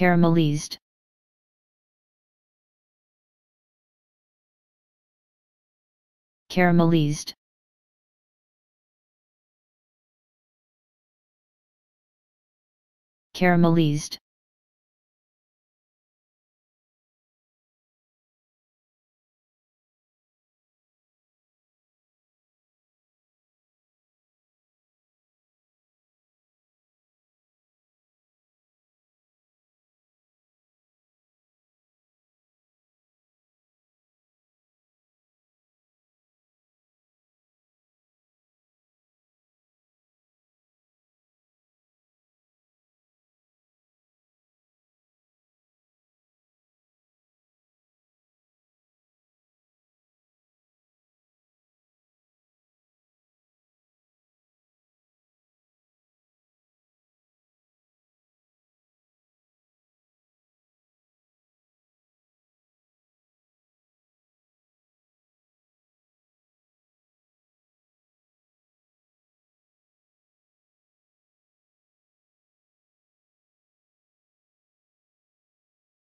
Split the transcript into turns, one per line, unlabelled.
caramelized. Caramelized. Caramelized.